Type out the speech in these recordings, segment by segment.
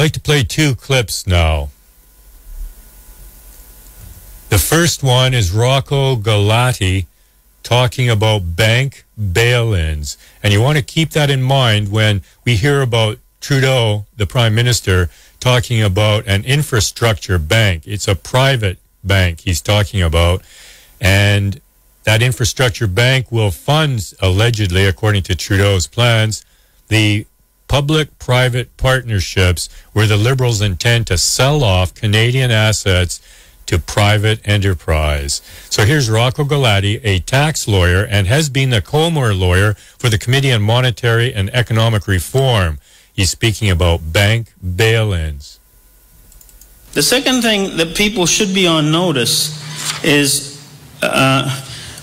like to play two clips now. The first one is Rocco Galati talking about bank bail ins. And you want to keep that in mind when we hear about Trudeau, the prime minister, talking about an infrastructure bank. It's a private bank he's talking about. And that infrastructure bank will fund, allegedly, according to Trudeau's plans, the public private partnerships where the Liberals intend to sell off Canadian assets to private enterprise. So here's Rocco Galati, a tax lawyer and has been the COMER lawyer for the Committee on Monetary and Economic Reform. He's speaking about bank bail ins. The second thing that people should be on notice is uh,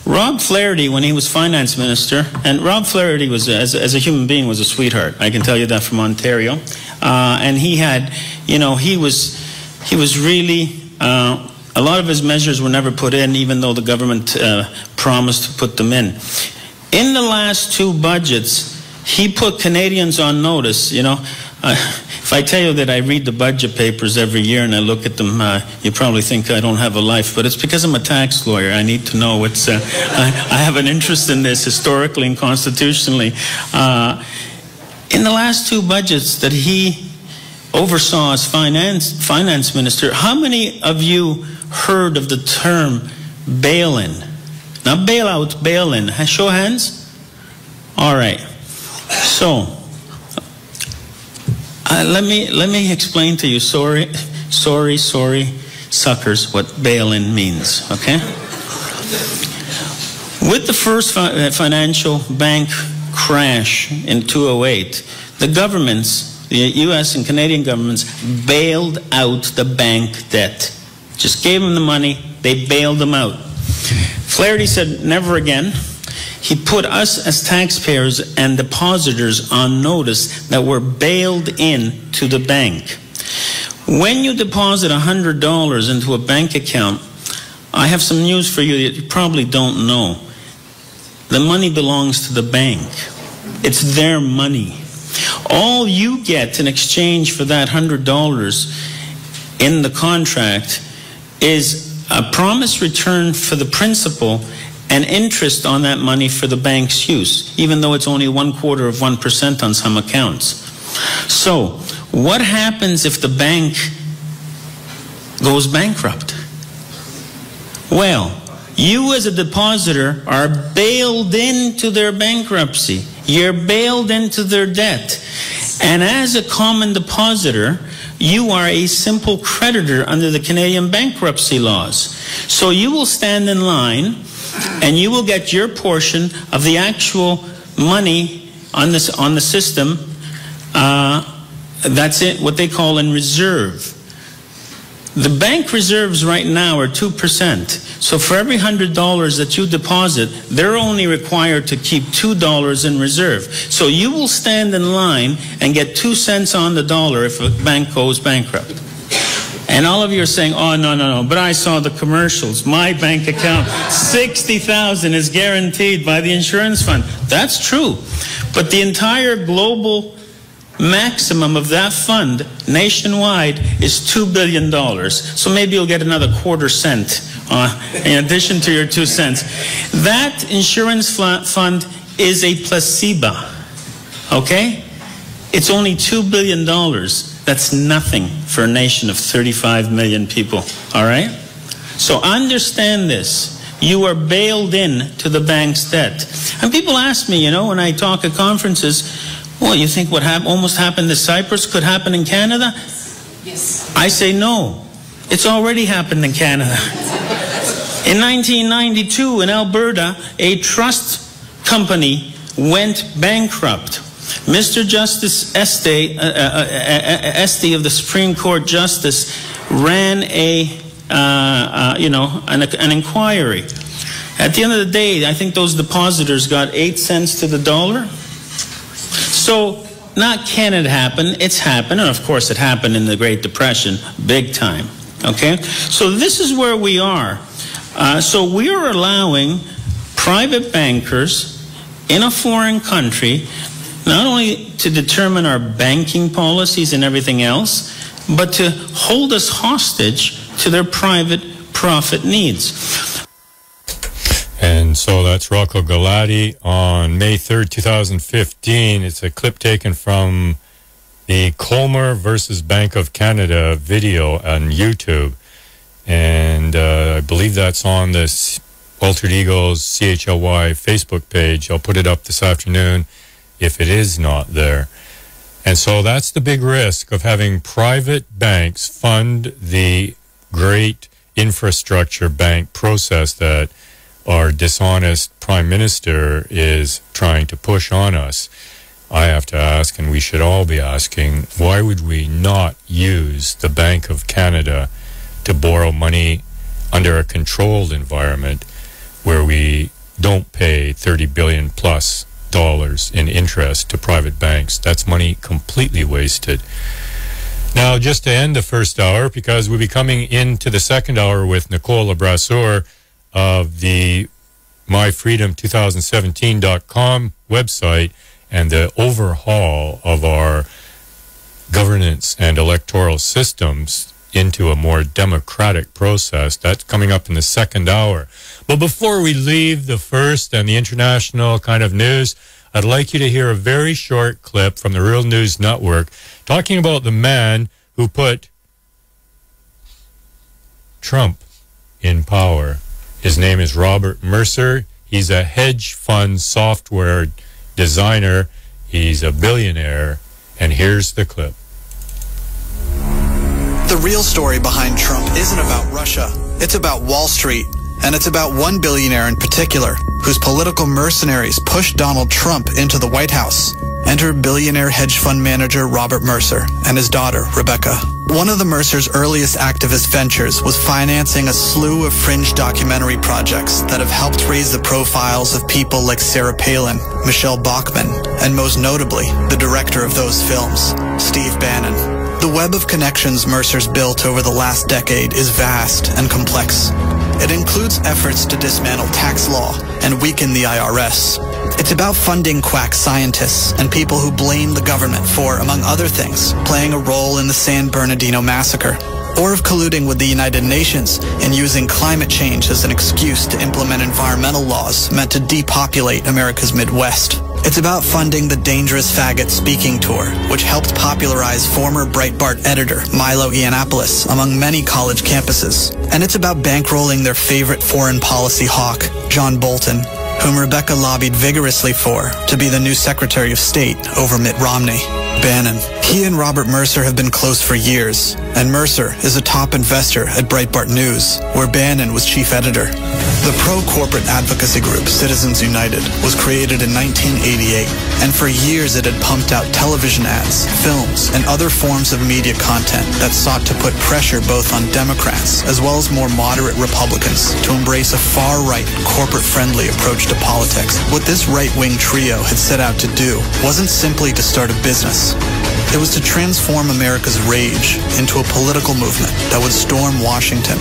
Rob Flaherty, when he was finance minister, and Rob Flaherty was, as, as a human being, was a sweetheart. I can tell you that from Ontario. Uh, and he had, you know, he was, he was really, uh, a lot of his measures were never put in, even though the government uh, promised to put them in. In the last two budgets, he put Canadians on notice, you know. If I tell you that I read the budget papers every year and I look at them, uh, you probably think I don't have a life. But it's because I'm a tax lawyer. I need to know what's. Uh, I, I, have an interest in this historically and constitutionally. Uh, in the last two budgets that he oversaw as finance finance minister, how many of you heard of the term bail-in? Not bailout, bail-in. Show hands. All right. So uh, let me let me explain to you. Sorry, sorry, sorry, suckers. What bail-in means. Okay. With the first fi uh, financial bank crash in 2008, the governments, the U.S. and Canadian governments, bailed out the bank debt. Just gave them the money. They bailed them out. Flaherty said, "Never again." He put us as taxpayers and depositors on notice that we're bailed in to the bank. When you deposit $100 into a bank account, I have some news for you that you probably don't know. The money belongs to the bank. It's their money. All you get in exchange for that $100 in the contract is a promised return for the principal and interest on that money for the bank's use, even though it's only one quarter of 1% on some accounts. So, what happens if the bank goes bankrupt? Well, you as a depositor are bailed into their bankruptcy. You're bailed into their debt. And as a common depositor, you are a simple creditor under the Canadian bankruptcy laws. So you will stand in line and you will get your portion of the actual money on this on the system. Uh, that's it. What they call in reserve. The bank reserves right now are 2%. So for every $100 that you deposit, they're only required to keep $2 in reserve. So you will stand in line and get 2 cents on the dollar if a bank goes bankrupt. And all of you are saying, oh, no, no, no, but I saw the commercials. My bank account, 60,000 is guaranteed by the insurance fund. That's true. But the entire global maximum of that fund nationwide is $2 billion. So maybe you'll get another quarter cent uh, in addition to your two cents. That insurance fund is a placebo. Okay? It's only $2 billion. That's nothing for a nation of 35 million people. All right? So understand this. You are bailed in to the bank's debt. And people ask me, you know, when I talk at conferences, well, you think what hap almost happened to Cyprus could happen in Canada? Yes. I say no. It's already happened in Canada. In 1992, in Alberta, a trust company went bankrupt. Mr. Justice Estey, uh, uh, uh, uh, of the Supreme Court Justice ran a, uh, you know, an, an inquiry. At the end of the day, I think those depositors got eight cents to the dollar. So, not can it happen, it's happened. And of course, it happened in the Great Depression, big time. Okay? So, this is where we are. Uh, so, we are allowing private bankers in a foreign country not only to determine our banking policies and everything else, but to hold us hostage to their private profit needs. And so that's Rocco Galati on May 3rd, 2015. It's a clip taken from the COMER versus Bank of Canada video on YouTube. And uh, I believe that's on this Altered Egos CHLY Facebook page. I'll put it up this afternoon if it is not there. And so that's the big risk of having private banks fund the great infrastructure bank process that our dishonest prime minister is trying to push on us. I have to ask, and we should all be asking, why would we not use the Bank of Canada to borrow money under a controlled environment where we don't pay 30 billion plus dollars in interest to private banks? That's money completely wasted. Now, just to end the first hour, because we'll be coming into the second hour with Nicole Lebrasseur of the myfreedom2017.com website and the overhaul of our governance and electoral systems into a more democratic process. That's coming up in the second hour. But before we leave the first and the international kind of news, I'd like you to hear a very short clip from the Real News Network talking about the man who put Trump in power. His name is Robert Mercer. He's a hedge fund software designer. He's a billionaire. And here's the clip. The real story behind Trump isn't about Russia. It's about Wall Street. And it's about one billionaire in particular, whose political mercenaries pushed Donald Trump into the White House. Enter billionaire hedge fund manager Robert Mercer and his daughter, Rebecca. One of the Mercer's earliest activist ventures was financing a slew of fringe documentary projects that have helped raise the profiles of people like Sarah Palin, Michele Bachmann, and most notably, the director of those films, Steve Bannon. The web of connections Mercer's built over the last decade is vast and complex. It includes efforts to dismantle tax law and weaken the IRS. It's about funding quack scientists and people who blame the government for, among other things, playing a role in the San Bernardino massacre or of colluding with the United Nations and using climate change as an excuse to implement environmental laws meant to depopulate America's Midwest. It's about funding the Dangerous Faggot speaking tour, which helped popularize former Breitbart editor Milo Yiannopoulos among many college campuses. And it's about bankrolling their favorite foreign policy hawk, John Bolton, whom Rebecca lobbied vigorously for to be the new Secretary of State over Mitt Romney. Bannon. He and Robert Mercer have been close for years, and Mercer is a top investor at Breitbart News, where Bannon was chief editor. The pro-corporate advocacy group Citizens United was created in 1988, and for years it had pumped out television ads, films, and other forms of media content that sought to put pressure both on Democrats as well as more moderate Republicans to embrace a far-right, corporate-friendly approach to politics. What this right-wing trio had set out to do wasn't simply to start a business. It was to transform America's rage into a political movement that would storm Washington.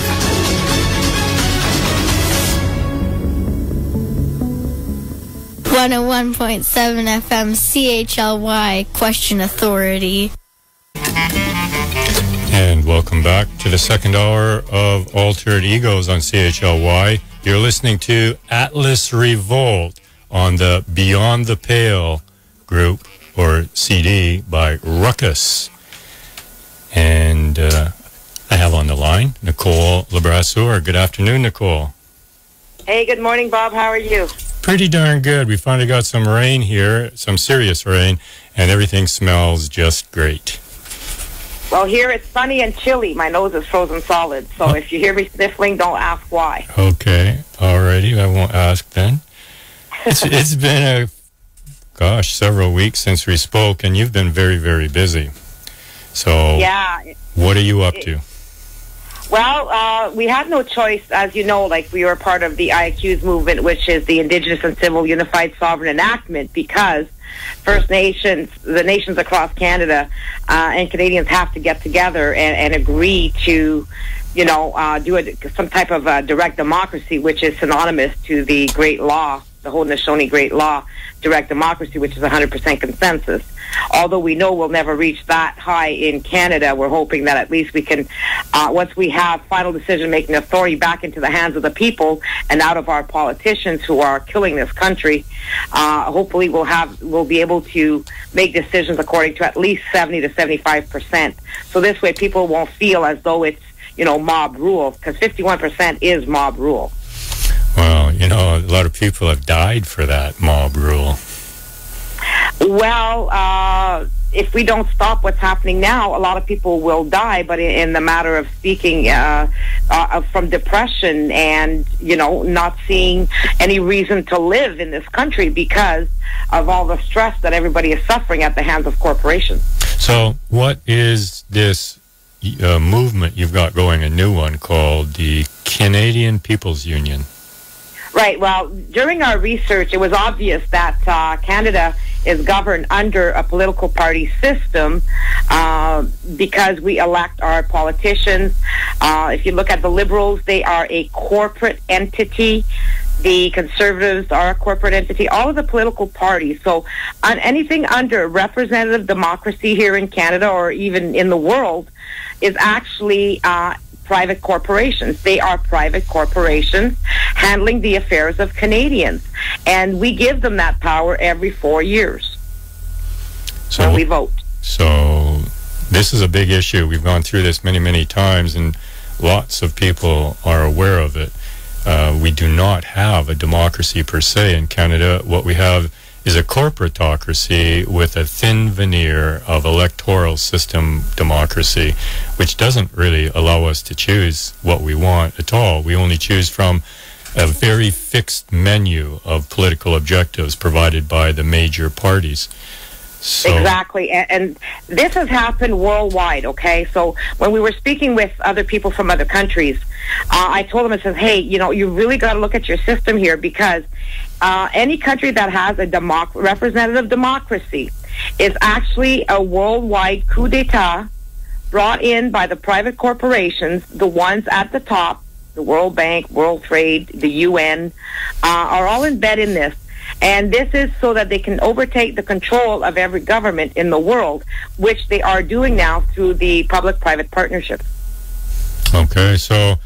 One hundred one point seven FM CHLY Question Authority. And welcome back to the second hour of Altered Egos on CHLY. You're listening to Atlas Revolt on the Beyond the Pale group or CD by Ruckus. And uh, I have on the line Nicole Lebrasseur. Good afternoon, Nicole. Hey, good morning, Bob. How are you? Pretty darn good. We finally got some rain here, some serious rain, and everything smells just great. Well, here it's sunny and chilly. My nose is frozen solid, so if you hear me sniffling, don't ask why. Okay, alrighty. I won't ask then. It's, it's been a gosh, several weeks since we spoke, and you've been very, very busy. So, yeah. what are you up to? Well, uh, we had no choice, as you know, like we were part of the IAQs movement, which is the Indigenous and Civil Unified Sovereign Enactment, because First Nations, the nations across Canada, uh, and Canadians have to get together and, and agree to, you know, uh, do a, some type of uh, direct democracy, which is synonymous to the great law the Haudenosaunee Great Law, direct democracy, which is 100% consensus. Although we know we'll never reach that high in Canada, we're hoping that at least we can, uh, once we have final decision-making authority back into the hands of the people and out of our politicians who are killing this country, uh, hopefully we'll have we'll be able to make decisions according to at least 70 to 75 percent. So this way, people won't feel as though it's you know mob rule because 51 percent is mob rule. Well, you know, a lot of people have died for that mob rule. Well, uh, if we don't stop what's happening now, a lot of people will die. But in, in the matter of speaking, uh, uh, from depression and you know not seeing any reason to live in this country because of all the stress that everybody is suffering at the hands of corporations. So, what is this uh, movement you've got going? A new one called the Canadian People's Union. Right. Well, during our research, it was obvious that uh, Canada is governed under a political party system uh, because we elect our politicians. Uh, if you look at the Liberals, they are a corporate entity. The Conservatives are a corporate entity. All of the political parties. So, on anything under representative democracy here in Canada or even in the world is actually uh, private corporations. They are private corporations handling the affairs of Canadians. And we give them that power every four years So, when we vote. so this is a big issue. We've gone through this many, many times, and lots of people are aware of it. Uh, we do not have a democracy per se in Canada. What we have is a corporatocracy with a thin veneer of electoral system democracy, which doesn't really allow us to choose what we want at all. We only choose from a very fixed menu of political objectives provided by the major parties. So, Exactly. And, and this has happened worldwide, okay? So when we were speaking with other people from other countries, uh, I told them, I said, hey, you know, you really got to look at your system here because uh, any country that has a democ- representative democracy is actually a worldwide coup d'etat brought in by the private corporations, the ones at the top, the World Bank, World Trade, the UN, uh, are all in bed in this. And this is so that they can overtake the control of every government in the world, which they are doing now through the public-private partnerships. Okay, so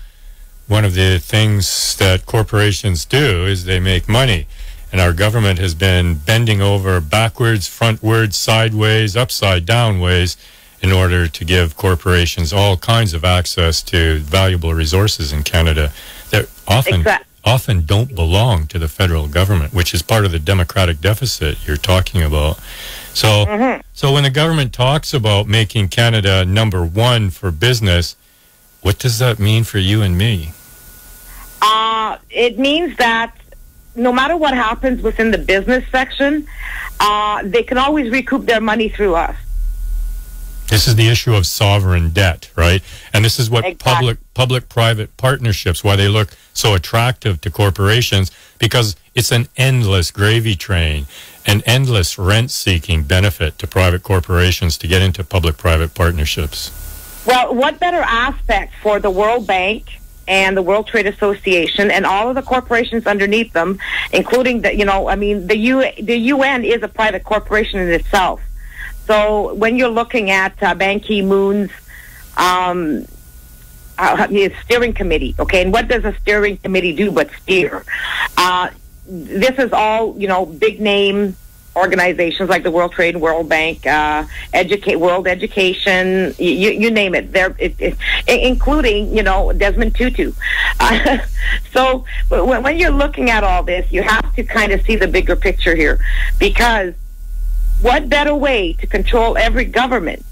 one of the things that corporations do is they make money. And our government has been bending over backwards, frontwards, sideways, upside down ways in order to give corporations all kinds of access to valuable resources in Canada that often Exact- often don't belong to the federal government, which is part of the democratic deficit you're talking about. So mm-hmm. so when the government talks about making Canada number 1 for business, what does that mean for you and me? Uh, it means that no matter what happens within the business section, uh, they can always recoup their money through us. This is the issue of sovereign debt, right? And this is what Exactly. public public private partnerships why they look so attractive to corporations because it's an endless gravy train, an endless rent seeking benefit to private corporations to get into public private partnerships. Well, what better aspect for the World Bank and the World Trade Association and all of the corporations underneath them, including the, you know, I mean, the U, the UN is a private corporation in itself. So when you're looking at uh, Ban Ki-moon's um, uh, his steering committee, okay, and what does a steering committee do but steer? Uh, this is all, you know, big name organizations like the World Trade World Bank, uh, educate World Education, you, you name it. They're it, it, including you know Desmond Tutu. Uh, so when, when you're looking at all this, you have to kind of see the bigger picture here, because what better way to control every government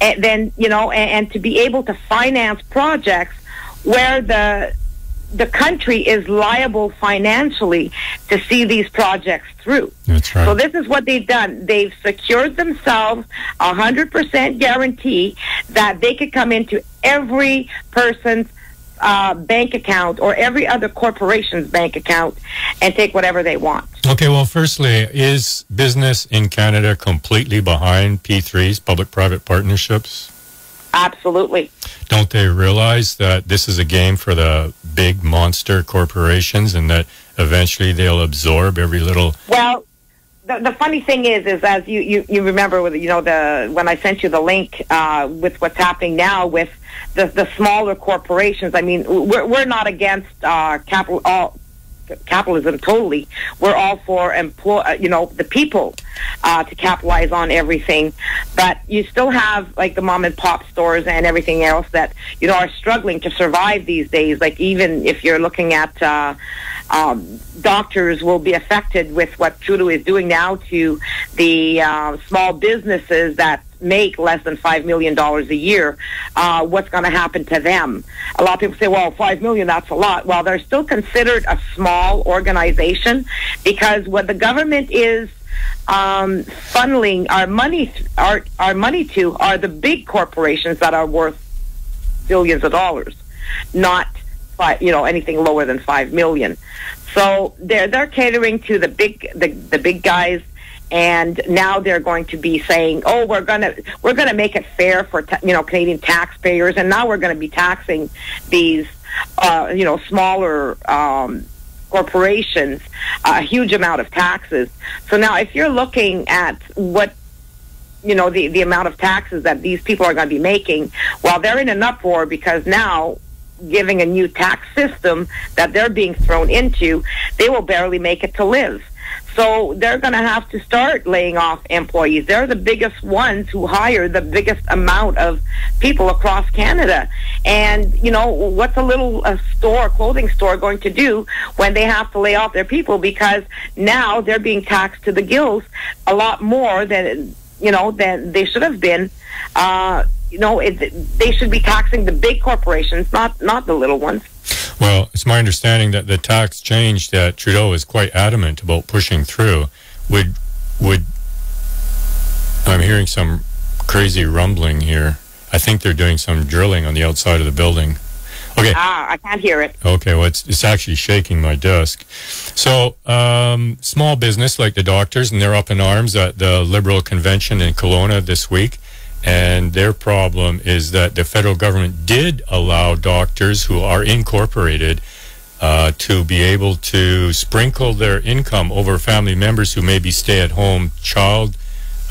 and then you know and, and to be able to finance projects where the the country is liable financially to see these projects through. That's right. So this is what they've done. They've secured themselves a hundred percent guarantee that they could come into every person's uh, bank account or every other corporation's bank account and take whatever they want. Okay, well, firstly, is business in Canada completely behind P3s, public private partnerships? Absolutely. Don't they realize that this is a game for the big monster corporations and that eventually they'll absorb every little. Well, the, the funny thing is, is as you, you, you remember, with you know the when I sent you the link uh, with what's happening now with the the smaller corporations. I mean, we're we're not against uh, capital all capitalism totally. We're all for employ, uh, you know, the people uh, to capitalize on everything, but you still have like the mom and pop stores and everything else that you know are struggling to survive these days. Like even if you're looking at. Uh, um, doctors will be affected with what Trudeau is doing now to the uh, small businesses that make less than five million dollars a year. Uh, what's going to happen to them? A lot of people say, "Well, five million that's a lot." Well, they're still considered a small organization because what the government is um, funneling our money, our our money to, are the big corporations that are worth billions of dollars, not five, you know anything lower than five million. So they're they're catering to the big the, the big guys, and now they're going to be saying, oh, we're gonna we're gonna make it fair for ta- you know Canadian taxpayers, and now we're going to be taxing these uh, you know smaller. Um, corporations a huge amount of taxes so now if you're looking at what you know the the amount of taxes that these people are going to be making well they're in an uproar because now giving a new tax system that they're being thrown into, they will barely make it to live. So they're going to have to start laying off employees. They're the biggest ones who hire the biggest amount of people across Canada. And, you know, what's a little a store, clothing store going to do when they have to lay off their people because now they're being taxed to the gills a lot more than, you know, than they should have been. Uh, you know, it, they should be taxing the big corporations, not not the little ones. Well, it's my understanding that the tax change that Trudeau is quite adamant about pushing through would would. I'm hearing some crazy rumbling here. I think they're doing some drilling on the outside of the building. Okay. Ah, I can't hear it. Okay, well, it's, it's actually shaking my desk. So, um, small business like the doctors, and they're up in arms at the Liberal Convention in Kelowna this week. And their problem is that the federal government did allow doctors who are incorporated uh, to be able to sprinkle their income over family members who may be stay-at-home child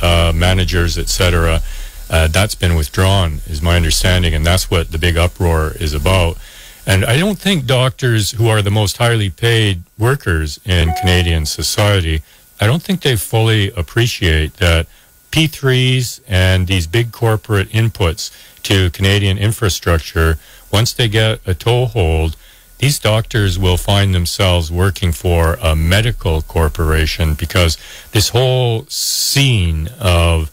uh, managers, etc. Uh, that's been withdrawn, is my understanding, and that's what the big uproar is about. And I don't think doctors who are the most highly paid workers in Canadian society, I don't think they fully appreciate that P3s and these big corporate inputs to Canadian infrastructure, once they get a toehold, these doctors will find themselves working for a medical corporation because this whole scene of,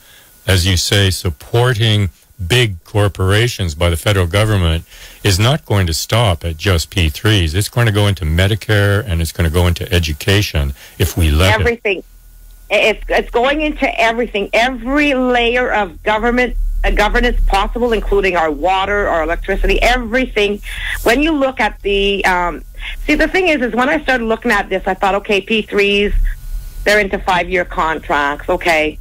as you say, supporting big corporations by the federal government is not going to stop at just P3s. It's going to go into Medicare and it's going to go into education if we let Everything. it. It's, it's going into everything, every layer of government uh, governance possible, including our water, our electricity, everything. When you look at the, um, see, the thing is, is when I started looking at this, I thought, okay, P3s, they're into five-year contracts, okay.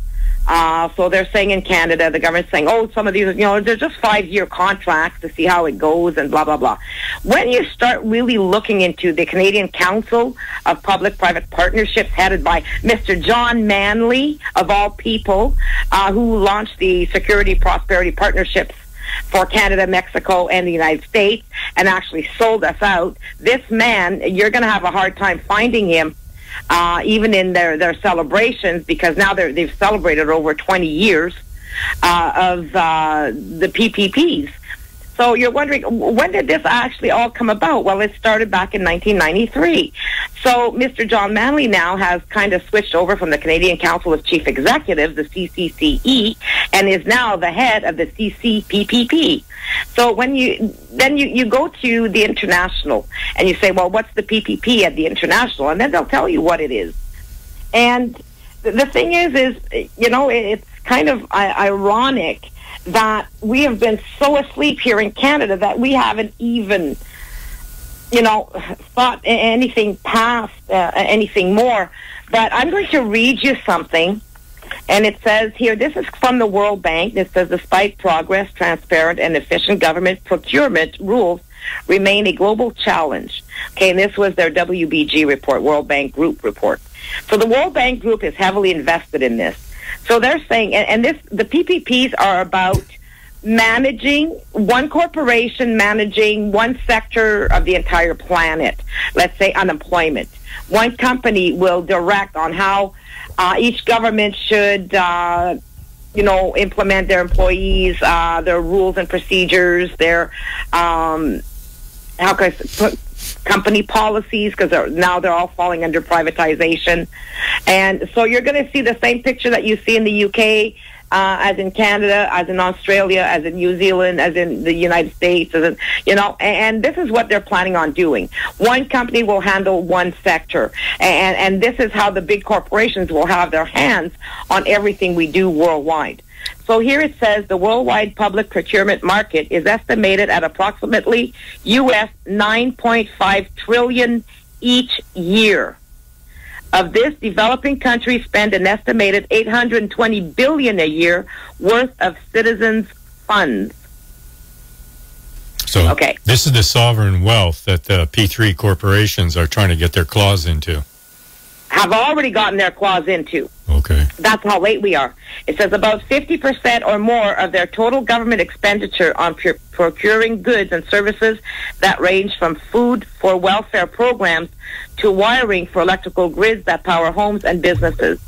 Uh, so they're saying in Canada, the government's saying, oh, some of these, you know, they're just five-year contracts to see how it goes and blah, blah, blah. When you start really looking into the Canadian Council of Public-Private Partnerships headed by Mr. John Manley, of all people, uh, who launched the Security Prosperity Partnerships for Canada, Mexico, and the United States, and actually sold us out. This man, you're going to have a hard time finding him uh, even in their, their celebrations, because now they've celebrated over 20 years uh, of uh, the PPPs. So you're wondering, when did this actually all come about? Well, it started back in 1993. So Mr. John Manley now has kind of switched over from the Canadian Council of Chief Executives, the CCCE, and is now the head of the CCPPP. So when you then you, you go to the international and you say, well, what's the PPP at the international? And then they'll tell you what it is. And the thing is, is you know, it's kind of ironic that we have been so asleep here in Canada that we haven't even, you know, thought anything past uh, anything more. But I'm going to read you something. And it says here, this is from the World Bank. It says, despite progress, transparent and efficient government procurement rules remain a global challenge. Okay, and this was their WBG report, World Bank Group report. So the World Bank Group is heavily invested in this. So they're saying, and, and this, the PPPs are about managing one corporation managing one sector of the entire planet. Let's say unemployment. One company will direct on how uh, each government should. Uh, you know, implement their employees, uh, their rules and procedures, their um, how can I put company policies because now they're all falling under privatization, and so you're going to see the same picture that you see in the UK uh, as in Canada, as in Australia, as in New Zealand, as in the United States, as in, you know, and, and this is what they're planning on doing. One company will handle one sector, and, and this is how the big corporations will have their hands on everything we do worldwide. So here it says the worldwide public procurement market is estimated at approximately US 9.5 trillion each year. Of this, developing countries spend an estimated 820 billion a year worth of citizens' funds. So Okay. this is the sovereign wealth that the P3 corporations are trying to get their claws into. Have already gotten their claws into. Okay. That's how late we are. It says about 50% or more of their total government expenditure on pur- procuring goods and services that range from food for welfare programs to wiring for electrical grids that power homes and businesses.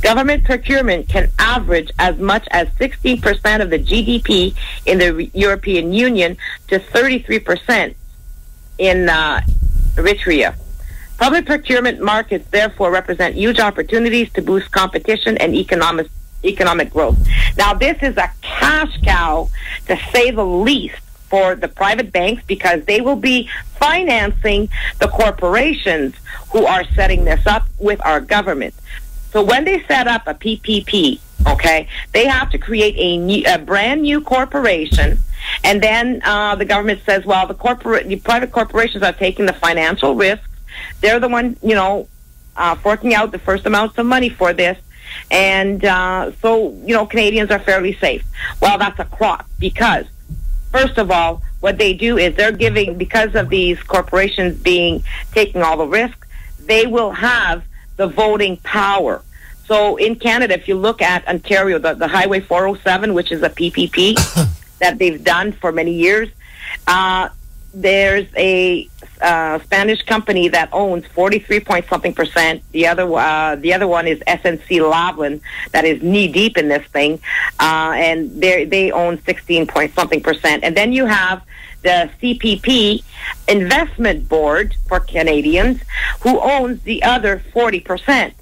Government procurement can average as much as 16% of the GDP in the European Union to 33% in uh, Eritrea. Public procurement markets therefore represent huge opportunities to boost competition and economic economic growth. Now this is a cash cow to say the least for the private banks because they will be financing the corporations who are setting this up with our government. So when they set up a PPP, okay, they have to create a, new, a brand new corporation, and then uh, the government says, well, the corporate, the private corporations are taking the financial risks. They're the one, you know, uh, forking out the first amounts of money for this. And uh, so, you know, Canadians are fairly safe. Well, that's a crock because, first of all, what they do is they're giving, because of these corporations being taking all the risk, they will have the voting power. So in Canada, if you look at Ontario, the, the Highway 407, which is a PPP that they've done for many years, uh, there's a uh, Spanish company that owns 43 point something percent. The other uh, the other one is SNC Lavalin that is knee deep in this thing, uh, and they they own 16 point something percent. And then you have the CPP Investment Board for Canadians, who owns the other 40 percent.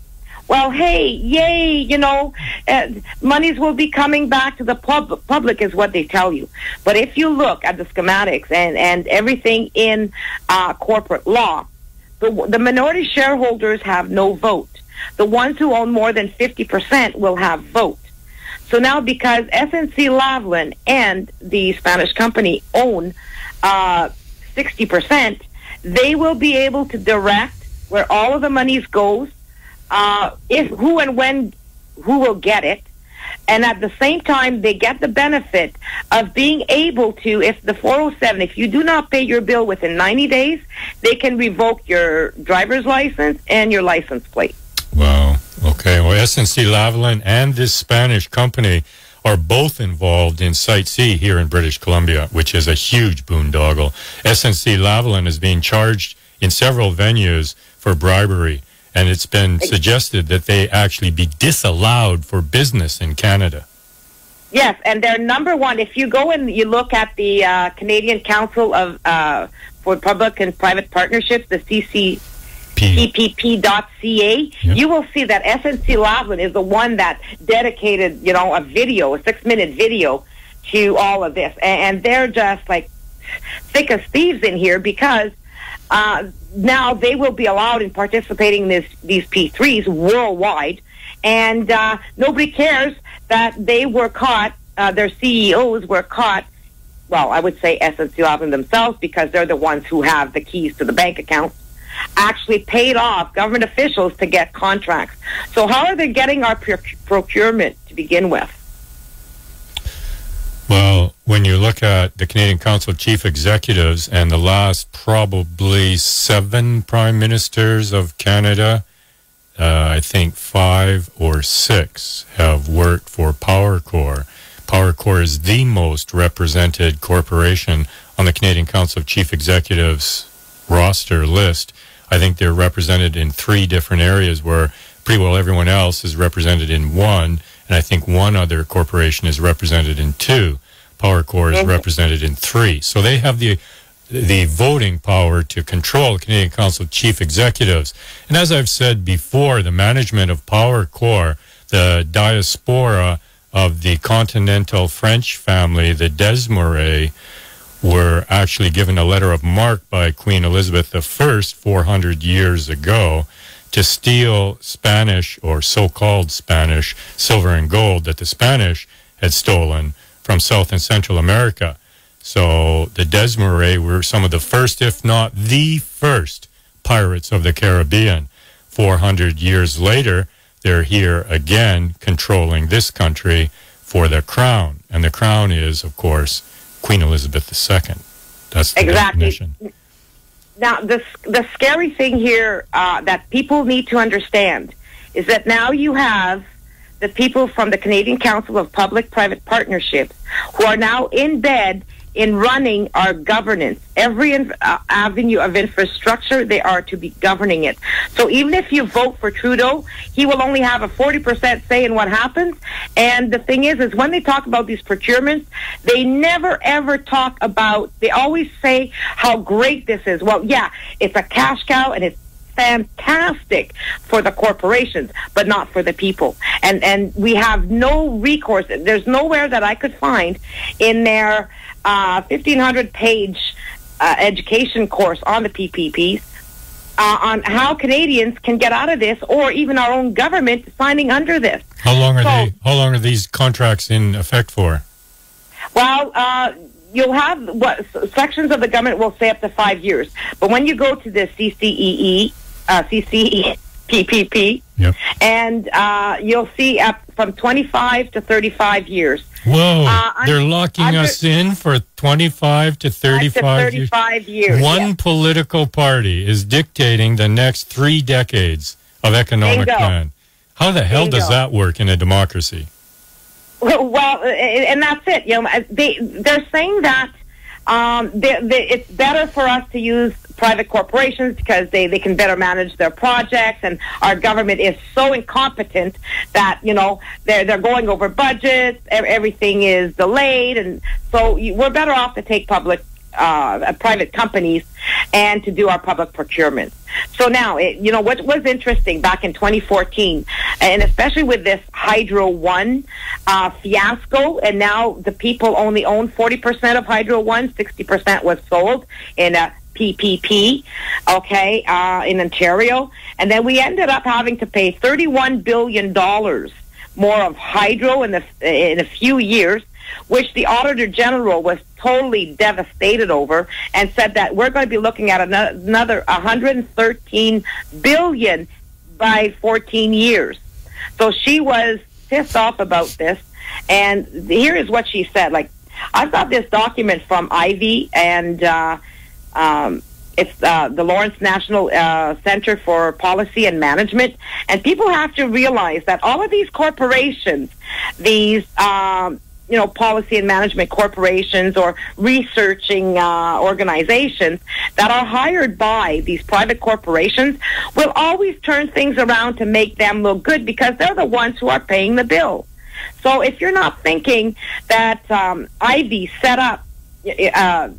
Well, hey, yay, you know, uh, monies will be coming back to the pub- public is what they tell you. But if you look at the schematics and, and everything in uh, corporate law, the, the minority shareholders have no vote. The ones who own more than 50% will have vote. So now because SNC Lavalin and the Spanish company own uh, 60%, they will be able to direct where all of the monies goes uh, if who and when who will get it, and at the same time they get the benefit of being able to, if the 407, if you do not pay your bill within 90 days, they can revoke your driver's license and your license plate. Wow. Okay. Well, SNC Lavalin and this Spanish company are both involved in Site C here in British Columbia, which is a huge boondoggle. SNC Lavalin is being charged in several venues for bribery, and it's been suggested that they actually be disallowed for business in Canada. Yes, and they're number one. If you go and you look at the uh, Canadian Council of uh, for Public and Private Partnerships, the CC. P. PPP.ca, Yeah. you will see that SNC Lavalin is the one that dedicated, you know, a video, a six minute video to all of this. And, and they're just like thick as thieves in here because uh, now they will be allowed in participating in this, these P3s worldwide. And uh, nobody cares that they were caught, uh, their CEOs were caught well, I would say SNC Lavalin themselves because they're the ones who have the keys to the bank account, actually paid off government officials to get contracts. So how are they getting our procurement to begin with? Well, when you look at the Canadian Council of Chief Executives and the last probably seven prime ministers of Canada, uh, I think five or six have worked for Power Corps. Power Corps is the most represented corporation on the Canadian Council of Chief Executives roster list. I think they're represented in three different areas where pretty well everyone else is represented in one, and I think one other corporation is represented in two. Power Corps is represented in three. So they have the the voting power to control Canadian Council Chief Executives. And as I've said before, the management of Power Corps, the diaspora of the continental French family, the Desmarais, were actually given a letter of marque by Queen Elizabeth I 400 years ago to steal Spanish or so-called Spanish silver and gold that the Spanish had stolen from South and Central America. So the Desmarais were some of the first, if not the first, pirates of the Caribbean. 400 years later, they're here again controlling this country for the crown. And the crown is, of course, Queen Elizabeth II. That's the Exactly. definition. Now, the the scary thing here uh, that people need to understand is that now you have the people from the Canadian Council of Public-Private Partnerships who are now in bed in running our governance. Every in, uh, avenue of infrastructure, they are to be governing it. So even if you vote for Trudeau, he will only have a 40% say in what happens. And the thing is, is when they talk about these procurements, they never ever talk about, they always say how great this is. Well, yeah, it's a cash cow and it's fantastic for the corporations, but not for the people. And and we have no recourse. There's nowhere that I could find in their uh, 1500 page uh, education course on the PPPs. Uh, on how Canadians can get out of this, or even our own government signing under this. How long are So- they? How long are these contracts in effect for? Well, uh, you'll have what sections of the government will say up to five years, but when you go to the CCEE, uh, CCE, PPP, Yep. and uh, you'll see up from 25 to 35 years. Whoa! Uh, they're locking under- us in for 25 to Up to 35 years. years. One political party is dictating the next three decades of economic Bingo. plan. How the hell does that work in a democracy? Well, and that's it. You know, they they're saying that um, they, they, it's better for us to use private corporations because they, they can better manage their projects, and our government is so incompetent that you know they're they're going over budgets, everything is delayed, and so you, we're better off to take public. Uh, private companies and to do our public procurement. So now, it, you know, what was interesting back in 2014, and especially with this Hydro One uh, fiasco, and now the people only own 40% of Hydro One, 60% was sold in a PPP, okay, uh, in Ontario. And then we ended up having to pay $31 billion more of hydro in, the, in a few years which the Auditor General was totally devastated over and said that we're going to be looking at another 113 billion by 14 years. So she was pissed off about this. And here is what she said. Like, I've got this document from Ivey and, uh, um, it's uh, the Lawrence National uh, Center for Policy and Management, and people have to realize that all of these corporations, these um, you know policy and management corporations or researching uh, organizations that are hired by these private corporations, will always turn things around to make them look good because they're the ones who are paying the bill. So if you're not thinking that um, Ivey set up. Uh,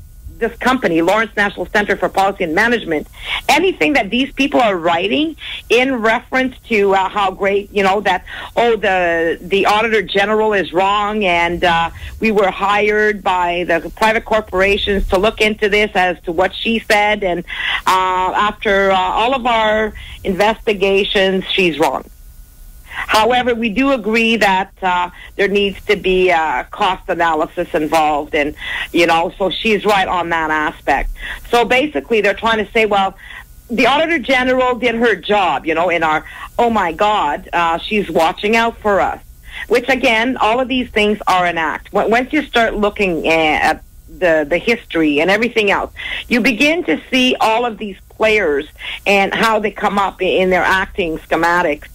this company, Lawrence National Center for Policy and Management, anything that these people are writing in reference to uh, how great, you know, that oh the the Auditor General is wrong, and uh, we were hired by the private corporations to look into this as to what she said, and uh, after uh, all of our investigations, she's wrong. However, we do agree that uh, there needs to be a cost analysis involved, and you know, so she's right on that aspect. So basically, they're trying to say, well, the auditor general did her job, you know, in our oh my God, uh, she's watching out for us. which again, all of these things are an act. Once you start looking at the, the history and everything else, you begin to see all of these players and how they come up in their acting schematics.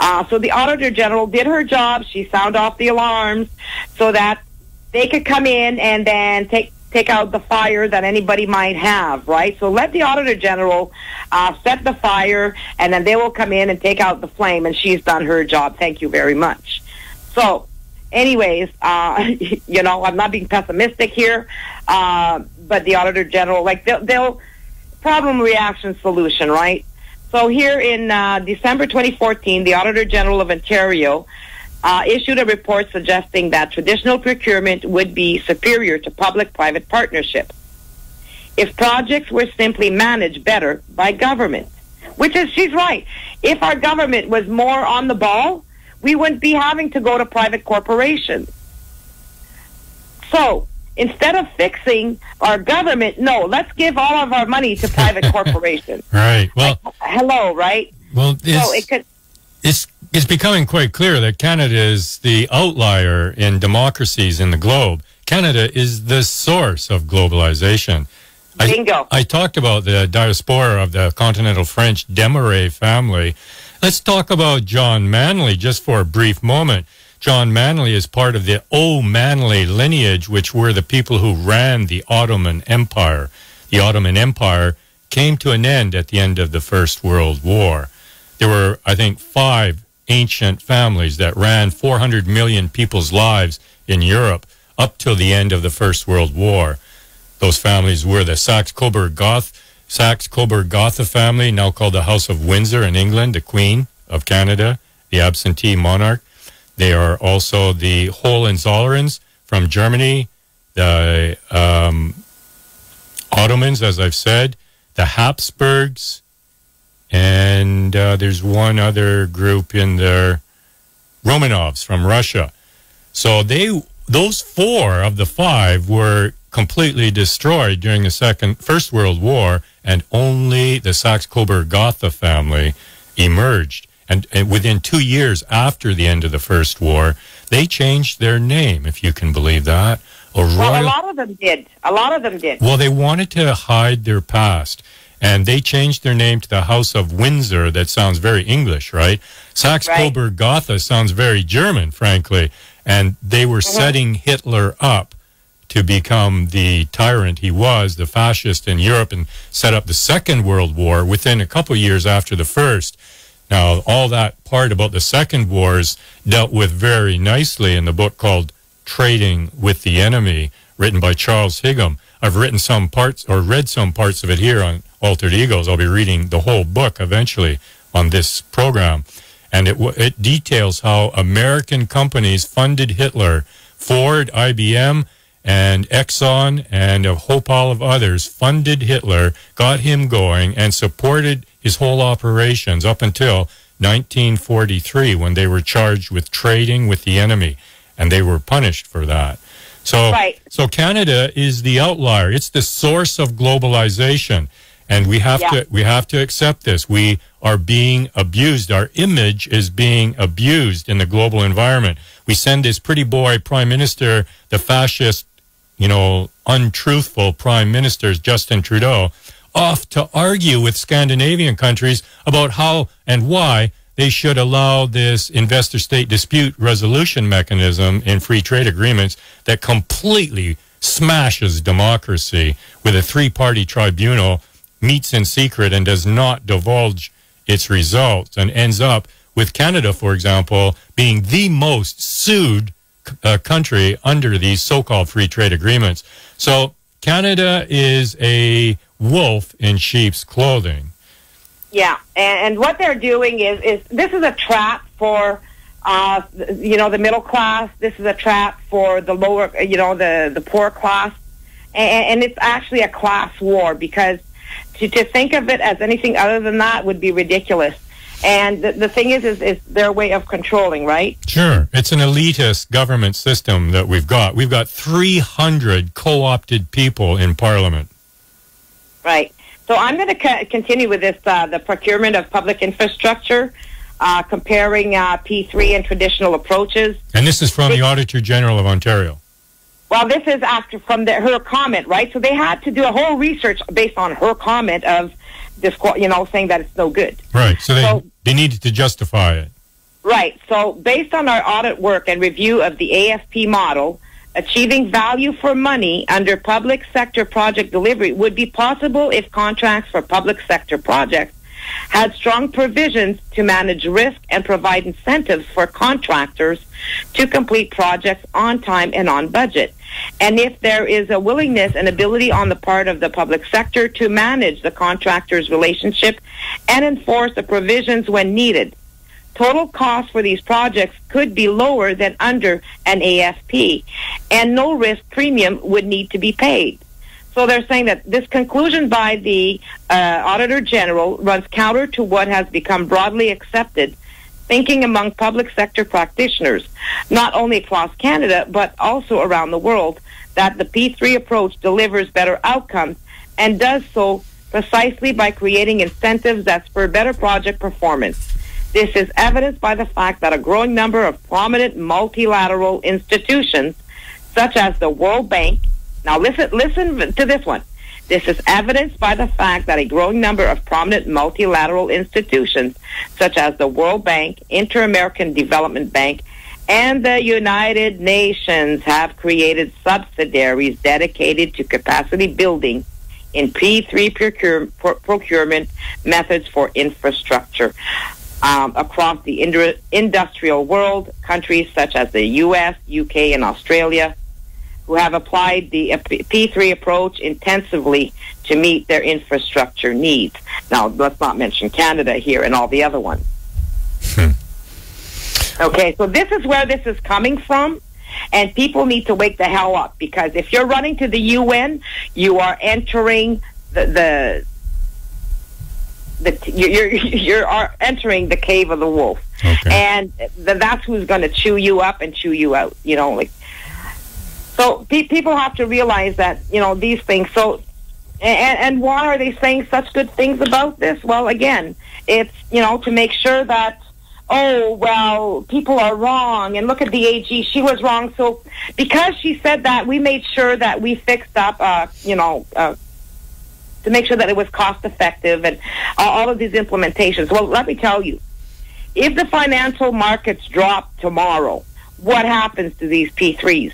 Uh, so the Auditor General did her job. She sounded off the alarms so that they could come in and then take take out the fire that anybody might have, right? So let the Auditor General uh, set the fire, and then they will come in and take out the flame, and she's done her job. Thank you very much. So, anyways, uh, you know, I'm not being pessimistic here, uh, but the Auditor General, like, they'll, they'll problem, reaction, solution, right? So here in uh, December 2014, the Auditor General of Ontario uh, issued a report suggesting that traditional procurement would be superior to public-private partnership if projects were simply managed better by government. Which is, she's right. If our government was more on the ball, we wouldn't be having to go to private corporations. So instead of fixing our government, no, let's give all of our money to private corporations. Right. Well, Hello, right? well, So it it's, could. it's it's becoming quite clear that Canada is the outlier in democracies in the globe. Canada is the source of globalization. I- Bingo. I, talked about the diaspora of the continental French Desmarais family. Let's talk about John Manley just for a brief moment. John Manley is part of the O'Manley lineage, which were the people who ran the Ottoman Empire. The Ottoman Empire came to an end at the end of the First World War. There were, I think, five ancient families that ran 400 million people's lives in Europe up till the end of the First World War. Those families were the Saxe-Coburg Goth, Saxe-Coburg Gotha family, now called the House of Windsor in England, the Queen of Canada, the absentee monarch. They are also the Hohenzollerns from Germany, the um, Ottomans, as I've said, the Habsburgs, and uh, there's one other group in there, Romanovs from Russia. So they, those four of the five were completely destroyed during the second, First World War, and only the Saxe-Coburg Gotha family emerged. And, and within two years after the end of the First War, they changed their name, if you can believe that. A Well, a lot of them did. A lot of them did. well, they wanted to hide their past. And they changed their name to the House of Windsor. That sounds very English, right? Saxe Coburg Gotha sounds very German, frankly. And they were mm-hmm. setting Hitler up to become the tyrant he was, the fascist in Europe, and set up the Second World War within a couple years after the first. Now, all that part about the Second Wars dealt with very nicely in the book called Trading with the Enemy, written by Charles Higham. I've written some parts or read some parts of it here on Altered Egos. I'll be reading the whole book eventually on this program. And it, it details how American companies funded Hitler, Ford, IBM, and Exxon, and a whole pile of others funded Hitler, got him going, and supported his whole operations up until 1943 when they were charged with trading with the enemy, and they were punished for that. So, Right. so Canada is the outlier. It's the source of globalization, and we have Yeah. to we have to accept this. We are being abused. Our image is being abused in the global environment. We send this pretty boy prime minister, the fascist, you know, untruthful prime minister Justin Trudeau, off to argue with Scandinavian countries about how and why they should allow this investor state dispute resolution mechanism in free trade agreements that completely smashes democracy with a three party tribunal meets in secret and does not divulge its results and ends up with Canada, for example, being the most sued uh, country under these so-called free trade agreements. So Canada is a wolf in sheep's clothing. Yeah, and, and what they're doing is is this is a trap for uh, you know the middle class. This is a trap for the lower, you know, the the poor class, and, and it's actually a class war because to, to think of it as anything other than that would be ridiculous. And the, the thing is, is, is their way of controlling, right? Sure. It's an elitist government system that we've got. We've got 300 co-opted people in parliament. Right. So I'm going to co- continue with this, uh, the procurement of public infrastructure. Uh, comparing uh, P3 and traditional approaches. And this is from the Auditor General of Ontario. Well, this is after from the, her comment, right? So they had to do a whole research based on her comment of this, you know, saying that it's no good. Right. So they so, they needed to justify it. Right. So based on our audit work and review of the AFP model, achieving value for money under public sector project delivery would be possible if contracts for public sector projects had strong provisions to manage risk and provide incentives for contractors to complete projects on time and on budget. And if there is a willingness and ability on the part of the public sector to manage the contractor's relationship and enforce the provisions when needed. Total cost for these projects could be lower than under an AFP, and no risk premium would need to be paid. So they're saying that this conclusion by the uh, Auditor General runs counter to what has become broadly accepted thinking among public sector practitioners, not only across Canada, but also around the world, that the P3 approach delivers better outcomes and does so precisely by creating incentives that spur better project performance. This is evidenced by the fact that a growing number of prominent multilateral institutions, such as the World Bank, now listen, listen to this one. This is evidenced by the fact that a growing number of prominent multilateral institutions, such as the World Bank, Inter-American Development Bank, and the United Nations have created subsidiaries dedicated to capacity building in P3 procure, procurement methods for infrastructure. Um, across the industrial world, countries such as the U.S., U.K., and Australia who have applied the P3 approach intensively to meet their infrastructure needs. Now, let's not mention Canada here and all the other ones. Hmm. Okay, so this is where this is coming from. And people need to wake the hell up because if you're running to the UN, you are entering the, the the, you're you're entering the cave of the wolf, okay. and that's who's going to chew you up and chew you out. You know, like so pe- people have to realize that, you know, these things. So, and, and why are they saying such good things about this? Well, again, it's, you know, to make sure that, oh, well, people are wrong. And look at the AG, she was wrong. So because she said that, we made sure that we fixed up, uh, you know, uh, to make sure that it was cost effective and uh, all of these implementations. Well, let me tell you, if the financial markets drop tomorrow, what happens to these P3s?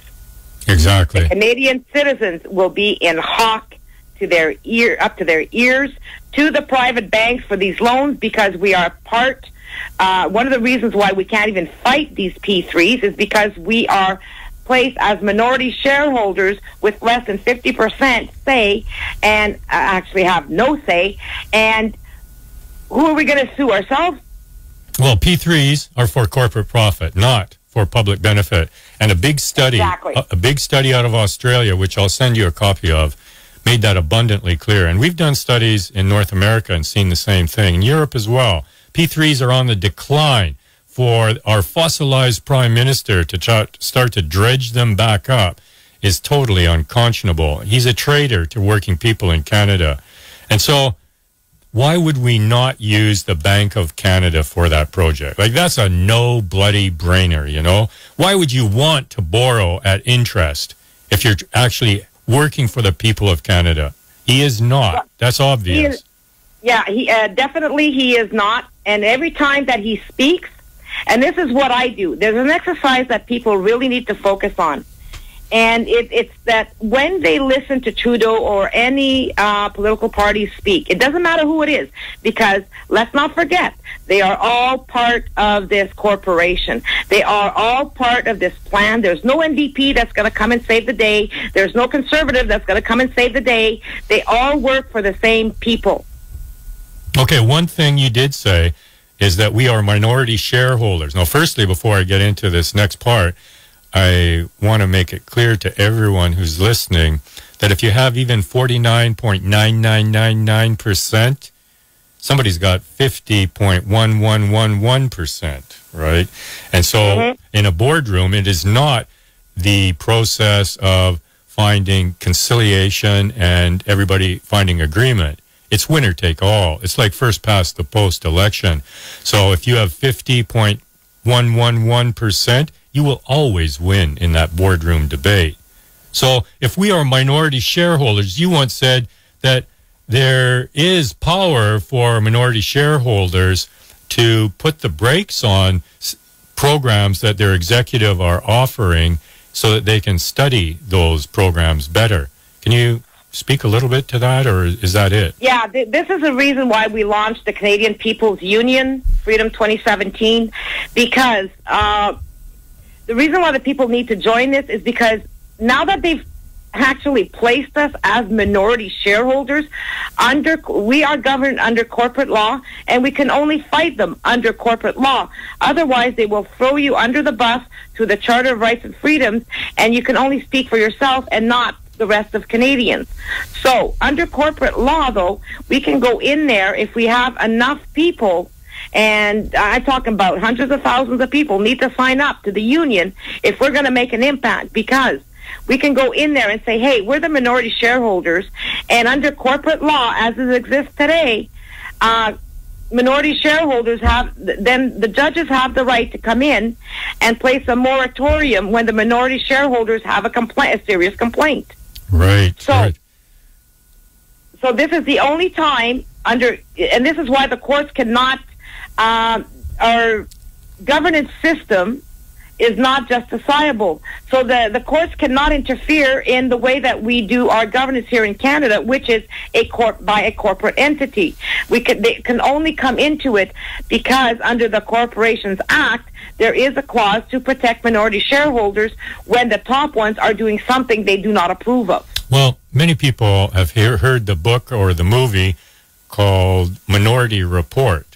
Exactly. The Canadian citizens will be in hawk to their ear, up to their ears, to the private banks for these loans because we are part. Uh, one of the reasons why we can't even fight these P3s is because we are placed as minority shareholders with less than 50% say and uh, actually have no say. And who are we going to sue ourselves? Well, P3s are for corporate profit, not for public benefit. And a big study, exactly. a, a, big study out of Australia, which I'll send you a copy of, made that abundantly clear. And we've done studies in North America and seen the same thing. In Europe as well. P3s are on the decline. For our fossilized prime minister to start to dredge them back up is totally unconscionable. He's a traitor to working people in Canada. And so why would we not use the Bank of Canada for that project? Like that's a no bloody brainer, you know? Why would you want to borrow at interest if you're actually working for the people of Canada? He is not. That's obvious. He is, yeah, he uh, definitely he is not. And every time that he speaks, and this is what I do. There's an exercise that people really need to focus on. And it, it's that when they listen to Trudeau or any uh, political party speak, it doesn't matter who it is, because let's not forget, they are all part of this corporation. They are all part of this plan. There's no NDP that's going to come and save the day. There's no conservative that's going to come and save the day. They all work for the same people. Okay, one thing you did say is that we are minority shareholders. Now, firstly, before I get into this next part, I want to make it clear to everyone who's listening that if you have even 49.9999%, somebody's got 50.1111%, right? And so mm-hmm. in a boardroom, it is not the process of finding conciliation and everybody finding agreement. It's winner take all. It's like first past the post election. So if you have 50.111%, you will always win in that boardroom debate. So if we are minority shareholders, you once said that there is power for minority shareholders to put the brakes on programs that their executive are offering so that they can study those programs better. Can you speak a little bit to that, or is that it? Yeah, th- this is the reason why we launched the Canadian People's Union, Freedom 2017, because uh, the reason why the people need to join this is because now that they've actually placed us as minority shareholders under we are governed under corporate law and we can only fight them under corporate law otherwise they will throw you under the bus to the charter of rights and freedoms and you can only speak for yourself and not the rest of Canadians. So, under corporate law though, we can go in there if we have enough people and I'm talking about hundreds of thousands of people need to sign up to the union if we're going to make an impact because we can go in there and say, hey, we're the minority shareholders, and under corporate law, as it exists today, uh, minority shareholders have then the judges have the right to come in and place a moratorium when the minority shareholders have a complaint, a serious complaint. Right. So, right. so this is the only time under, and this is why the courts cannot. Uh, our governance system is not justifiable. So the, the courts cannot interfere in the way that we do our governance here in Canada, which is a corp by a corporate entity. We can they can only come into it because under the Corporations Act there is a clause to protect minority shareholders when the top ones are doing something they do not approve of. Well, many people have hear, heard the book or the movie called Minority Report.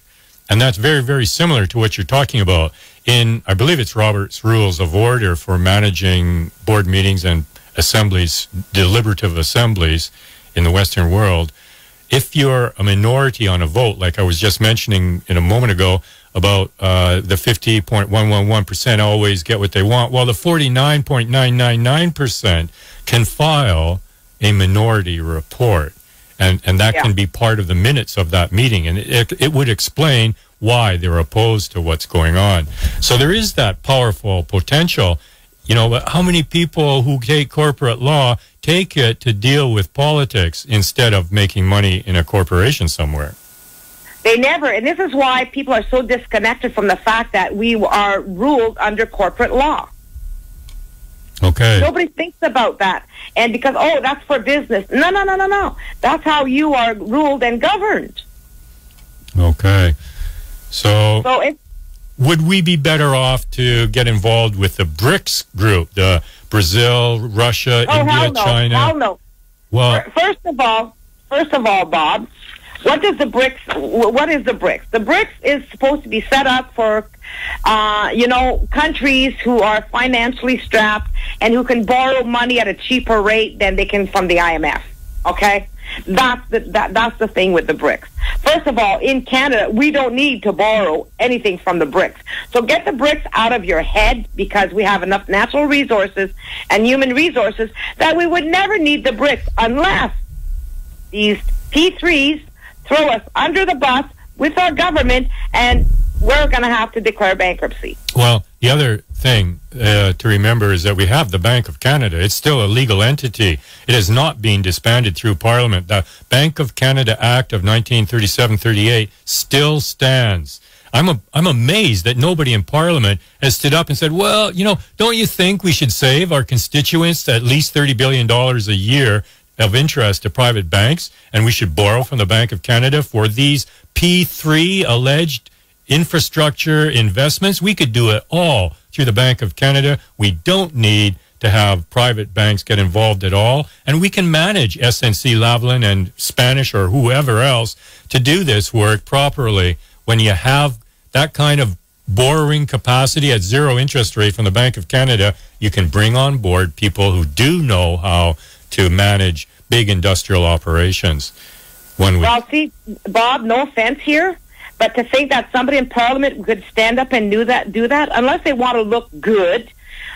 And that's very, very similar to what you're talking about in, I believe it's Robert's Rules of Order for managing board meetings and assemblies, deliberative assemblies in the Western world. If you're a minority on a vote, like I was just mentioning in a moment ago about uh, the 50.111% always get what they want, while the 49.999% can file a minority report. And, and that yeah. can be part of the minutes of that meeting. And it, it would explain why they're opposed to what's going on. So there is that powerful potential. You know, how many people who take corporate law take it to deal with politics instead of making money in a corporation somewhere? They never, and this is why people are so disconnected from the fact that we are ruled under corporate law. Okay. Nobody thinks about that. And because, oh, that's for business. No, no, no, no, no. That's how you are ruled and governed. Okay. So, so it, would we be better off to get involved with the BRICS group, the Brazil, Russia, oh, India, hell no. China? Hell no. Well, first of all, first of all, Bob, what does the BRICS? What is the BRICS? The BRICS is supposed to be set up for, uh, you know, countries who are financially strapped and who can borrow money at a cheaper rate than they can from the IMF. Okay. That's the that, that's the thing with the BRICS. First of all, in Canada, we don't need to borrow anything from the BRICS. So get the BRICS out of your head because we have enough natural resources and human resources that we would never need the BRICS unless these P3s throw us under the bus with our government and we're going to have to declare bankruptcy. Well, the other thing uh, to remember is that we have the Bank of Canada. It's still a legal entity. It has not been disbanded through Parliament. The Bank of Canada Act of 1937-38 still stands. I'm a, I'm amazed that nobody in Parliament has stood up and said, "Well, you know, don't you think we should save our constituents at least thirty billion dollars a year of interest to private banks, and we should borrow from the Bank of Canada for these P3 alleged infrastructure investments. We could do it all through the Bank of Canada. We don't need to have private banks get involved at all. And we can manage SNC Lavalin and Spanish or whoever else to do this work properly when you have that kind of borrowing capacity at zero interest rate from the Bank of Canada. You can bring on board people who do know how to manage big industrial operations. When we well, see, Bob, no offense here, but to think that somebody in Parliament could stand up and do that, do that, unless they want to look good,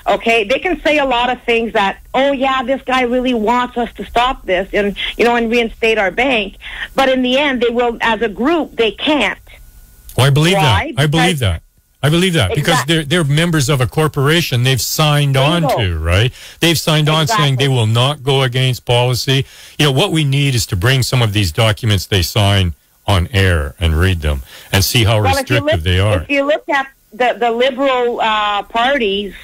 Okay, they can say a lot of things that, oh yeah, this guy really wants us to stop this and you know and reinstate our bank, but in the end, they will, as a group, they can't. Well, I believe Why? that. I believe Because- that. I believe that because they're they're members of a corporation they've signed on to, right? They've signed on saying they will not go against policy. You know, what we need is to bring some of these documents they sign on air and read them and see how Well, restrictive look, they are. if you look at the the liberal uh, party's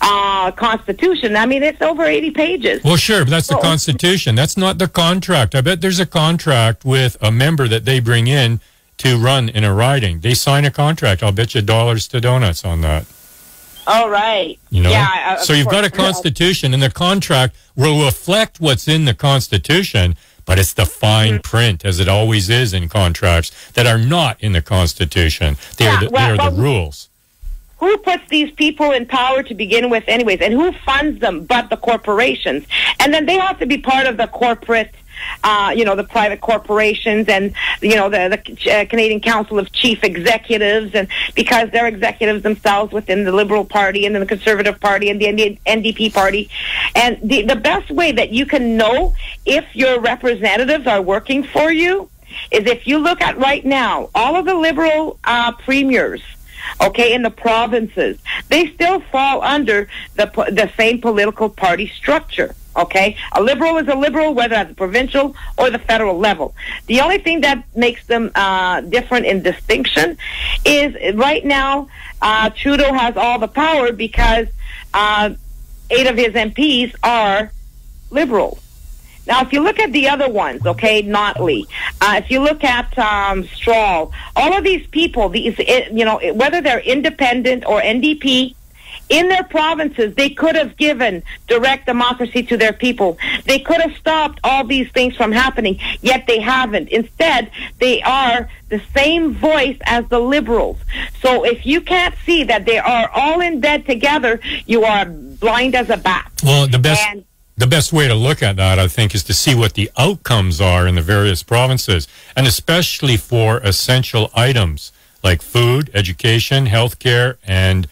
uh, constitution, I mean, it's over eighty pages. Well, sure, but that's the Constitution. That's not the contract. I bet there's a contract with a member that they bring in to run in a riding. They sign a contract. I'll bet you dollars to donuts on that. All right. You know, Yeah. so you've got a constitution, and the contract will reflect what's in the constitution, but it's the fine Mm-hmm. print, as it always is in contracts that are not in the constitution. They Yeah, are the, well- they are the rules. who puts these people in power to begin with anyways and who funds them but the corporations and then they have to be part of the corporate uh, you know the private corporations and you know the, the uh, Canadian Council of Chief Executives and because they're executives themselves within the Liberal Party and the Conservative Party and the NDP Party and the the best way that you can know if your representatives are working for you is if you look at right now all of the Liberal uh, premiers okay, in the provinces, they still fall under the the same political party structure. Okay, a liberal is a liberal, whether at the provincial or the federal level. The only thing that makes them uh, different in distinction is right now uh, Trudeau has all the power because uh, eight of his MPs are liberals. Now, if you look at the other ones, okay, Notley, uh, if you look at um, Stroll, all of these people, these, eh, you know, whether they're independent or NDP, in their provinces, they could have given direct democracy to their people. They could have stopped all these things from happening, yet they haven't. Instead, they are the same voice as the liberals. So if you can't see that they are all in bed together, you are blind as a bat. Well, the best And- the best way to look at that, I think, is to see what the outcomes are in the various provinces, and especially for essential items like food, education, healthcare, and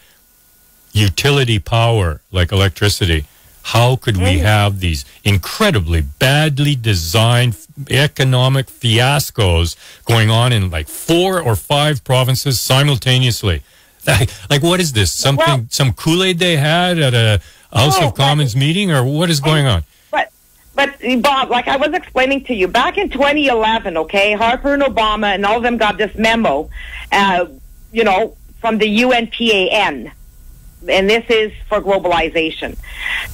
utility power like electricity. How could we have these incredibly badly designed economic fiascos going on in like four or five provinces simultaneously? Like, like what is this? Something, Well- some Kool Aid they had at a House No, of Commons meeting, or what is going on? But but Bob, like I was explaining to you, back in 2011, okay, Harper and Obama and all of them got this memo, uh, you know, from the UNPAN, and this is for globalization.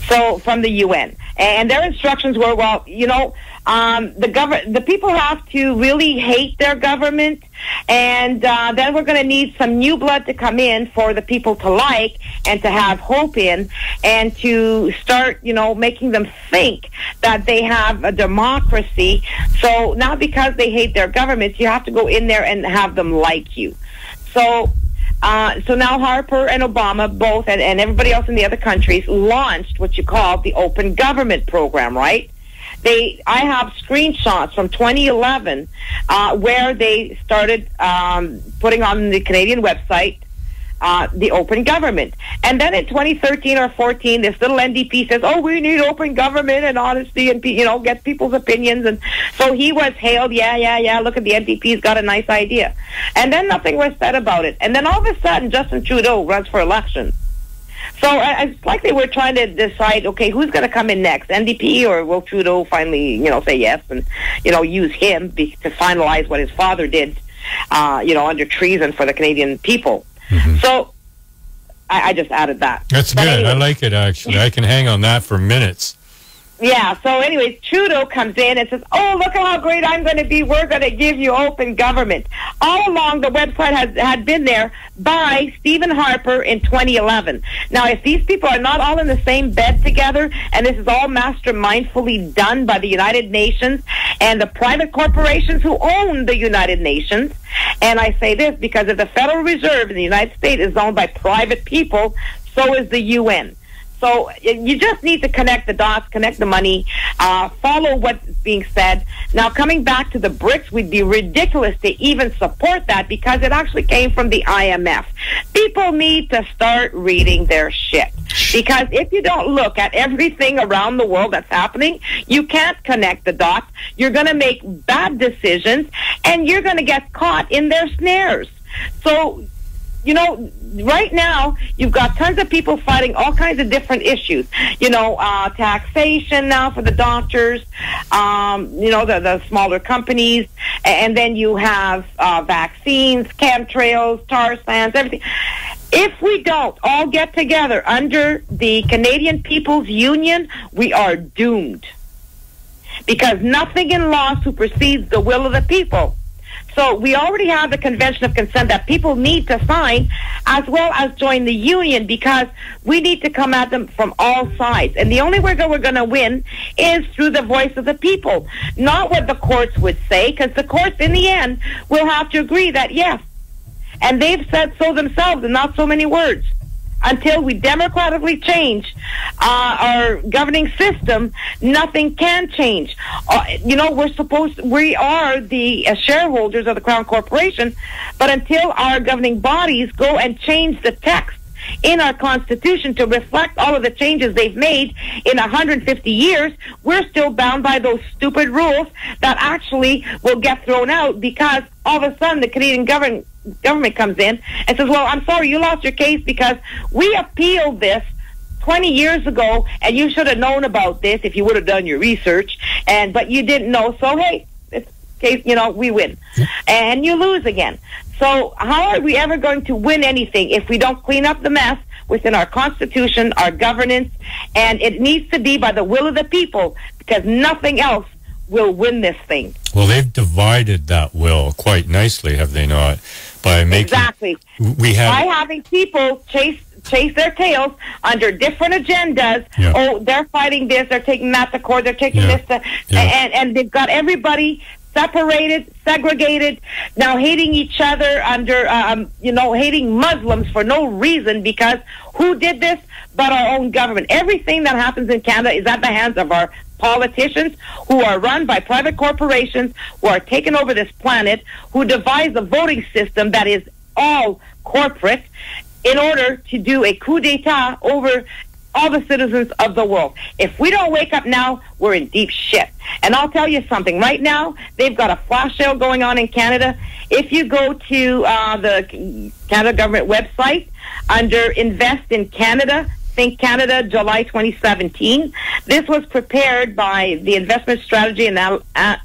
So from the UN, and their instructions were, well, you know, um, the government, the people have to really hate their government, and uh, then we're going to need some new blood to come in for the people to like and to have hope in, and to start, you know, making them think that they have a democracy. So not because they hate their governments, you have to go in there and have them like you. So uh, so now Harper and Obama both, and, and everybody else in the other countries, launched what you call the Open Government Program, right? They, I have screenshots from 2011 uh, where they started um, putting on the Canadian website uh, the open government. And then in 2013 or 14, this little NDP says, "Oh, we need open government and honesty, and you know, get people's opinions." And so he was hailed, "Yeah, yeah, yeah. Look at the NDP's got a nice idea." And then nothing was said about it. And then all of a sudden, Justin Trudeau runs for election. So I- it's like they were trying to decide, okay, who's going to come in next, NDP or will Trudeau finally, you know, say yes and you know use him be- to finalize what his father did, uh, you know, under treason for the Canadian people. Mm-hmm. So I, I just added that. That's But good. I like it actually. I can hang on that for minutes. Yeah, so anyways, Trudeau comes in and says, Oh, look at how great I'm going to be. We're going to give you open government. All along, the website has, had been there by Stephen Harper in 2011. Now, if these people are not all in the same bed together, and this is all mastermindfully done by the United Nations and the private corporations who own the United Nations, and I say this because if the Federal Reserve in the United States is owned by private people, so is the UN. So you just need to connect the dots, connect the money, uh, follow what's being said. Now, coming back to the BRICS would be ridiculous to even support that because it actually came from the IMF. People need to start reading their shit. Because if you don't look at everything around the world that's happening, you can't connect the dots. You're going to make bad decisions and you're going to get caught in their snares. So you know, right now you've got tons of people fighting all kinds of different issues. You know, uh, taxation now for the doctors. Um, you know, the, the smaller companies, and then you have uh, vaccines, chemtrails, tar sands, everything. If we don't all get together under the Canadian People's Union, we are doomed. Because nothing in law supersedes the will of the people. So we already have the Convention of Consent that people need to sign as well as join the union because we need to come at them from all sides. And the only way that we're going to win is through the voice of the people, not what the courts would say, because the courts in the end will have to agree that yes. And they've said so themselves in not so many words until we democratically change uh, our governing system, nothing can change. Uh, you know, we're supposed, we are the uh, shareholders of the Crown Corporation, but until our governing bodies go and change the text in our Constitution to reflect all of the changes they've made in 150 years, we're still bound by those stupid rules that actually will get thrown out because all of a sudden the Canadian government government comes in and says, well, I'm sorry, you lost your case because we appealed this 20 years ago and you should have known about this if you would have done your research and but you didn't know so hey this case you know we win. And you lose again so how are we ever going to win anything if we don't clean up the mess within our constitution our governance and it needs to be by the will of the people because nothing else will win this thing well they've divided that will quite nicely have they not by making exactly we have by having people chase chase their tails under different agendas. Yeah. Oh, they're fighting this, they're taking that to court, they're taking Yeah. this to, Yeah. and and they've got everybody separated, segregated, now hating each other under, um, you know, hating Muslims for no reason because who did this but our own government? Everything that happens in Canada is at the hands of our politicians who are run by private corporations who are taking over this planet, who devise a voting system that is all corporate in order to do a coup d'etat over all the citizens of the world. If we don't wake up now, we're in deep shit. And I'll tell you something. Right now, they've got a flash sale going on in Canada. If you go to uh, the Canada government website under Invest in Canada, Think Canada, July 2017. This was prepared by the Investment Strategy and uh,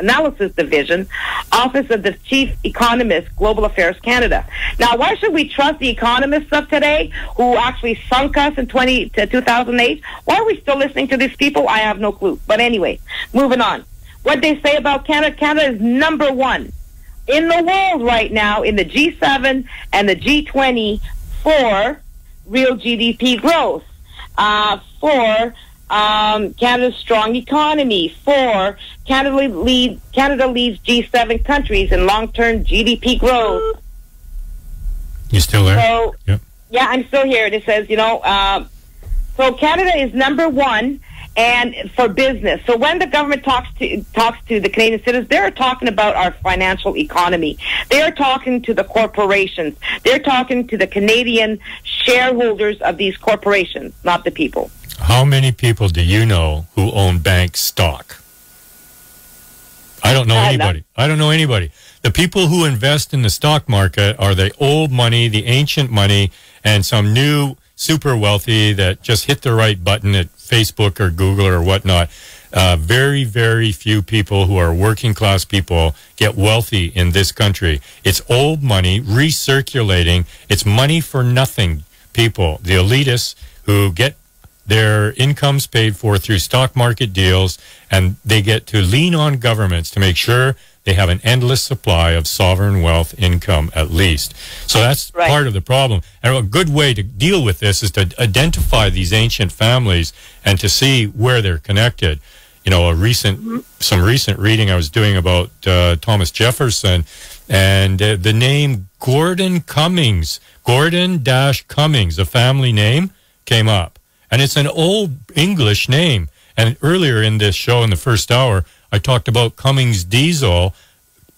Analysis Division, Office of the Chief Economist, Global Affairs Canada. Now, why should we trust the economists of today who actually sunk us in 20 to 2008? Why are we still listening to these people? I have no clue. But anyway, moving on. What they say about Canada, Canada is number one in the world right now in the G7 and the G20 for real GDP growth, uh, for um, Canada's strong economy, for Canada lead Canada leads G7 countries in long-term GDP growth. you still there So Yep. yeah, I'm still here. And it says, you know, uh, so Canada is number one and for business. So when the government talks to talks to the Canadian citizens, they're talking about our financial economy. They're talking to the corporations. They're talking to the Canadian shareholders of these corporations, not the people. How many people do you know who own bank stock? I don't know no. anybody. I don't know anybody. The people who invest in the stock market are the old money, the ancient money, and some new super wealthy that just hit the right button at Facebook or Google or whatnot. Uh, very, very few people who are working class people get wealthy in this country. It's old money recirculating. It's money for nothing people, the elitists who get their incomes paid for through stock market deals, and they get to lean on governments to make sure they have an endless supply of sovereign wealth income at least. So that's Right. part of the problem. And a good way to deal with this is to identify these ancient families and to see where they're connected. You know, a recent, some recent reading I was doing about uh, Thomas Jefferson and uh, the name Gordon Cummings, Gordon Dash Cummings, a family name came up. And it's an old English name. And earlier in this show, in the first hour, I talked about Cummins Diesel